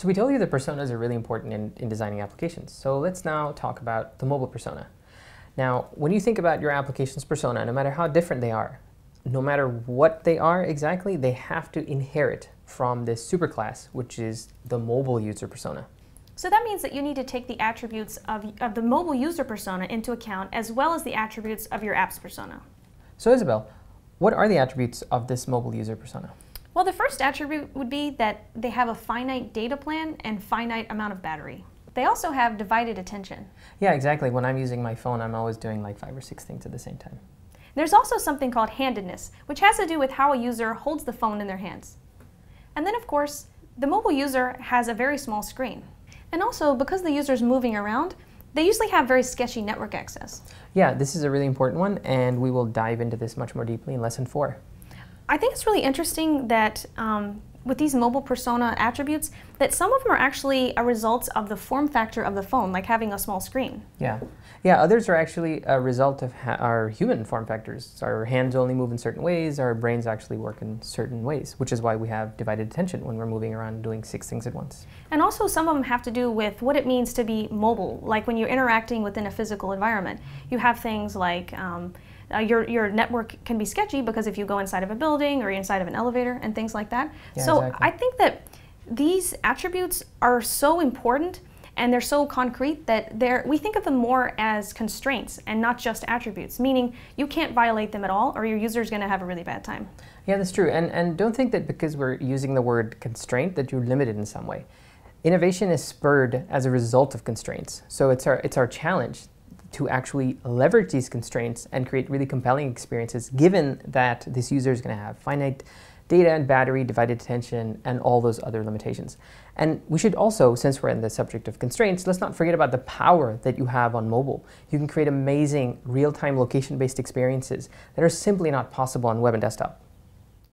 So we told you that personas are really important in, in designing applications. So let's now talk about the mobile persona. Now, when you think about your application's persona, no matter how different they are, no matter what they are exactly, they have to inherit from this superclass, which is the mobile user persona. So that means that you need to take the attributes of, of the mobile user persona into account as well as the attributes of your app's persona. So Isabel, what are the attributes of this mobile user persona? Well, the first attribute would be that they have a finite data plan and finite amount of battery. They also have divided attention. Yeah, exactly. When I'm using my phone, I'm always doing like five or six things at the same time. There's also something called handedness, which has to do with how a user holds the phone in their hands. And then, of course, the mobile user has a very small screen. And also, because the user is moving around, they usually have very sketchy network access. Yeah, this is a really important one, and we will dive into this much more deeply in lesson four. I think it's really interesting that um, with these mobile persona attributes, that some of them are actually a result of the form factor of the phone, like having a small screen. Yeah. Yeah, others are actually a result of our human form factors. Our hands only move in certain ways, our brains actually work in certain ways, which is why we have divided attention when we're moving around doing six things at once. And also some of them have to do with what it means to be mobile, like when you're interacting within a physical environment. You have things like um, uh, your, your network can be sketchy because if you go inside of a building or inside of an elevator and things like that. Yeah, so exactly. I think that these attributes are so important and they're so concrete that they're, we think of them more as constraints and not just attributes, meaning you can't violate them at all or your user is going to have a really bad time. Yeah, that's true. And, and don't think that because we're using the word constraint that you're limited in some way. Innovation is spurred as a result of constraints. So it's our, it's our challenge to actually leverage these constraints and create really compelling experiences given that this user is going to have finite data and battery, divided attention, and all those other limitations. And we should also, since we're in the subject of constraints, let's not forget about the power that you have on mobile. You can create amazing real-time location-based experiences that are simply not possible on web and desktop.